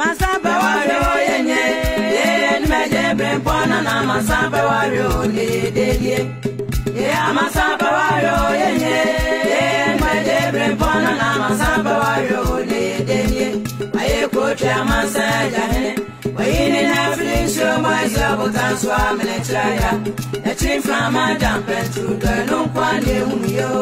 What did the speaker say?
Amasaba wario yenye Ye nimeje brempona na amasaba wario le delie Ye amasaba wario yenye Ye nimeje brempona na amasaba wario le delie Waye kote amasa jahene Wayini na filisho mwazi abotanswa meletraya Echi flama dampen trudo nunkwa ne uniyo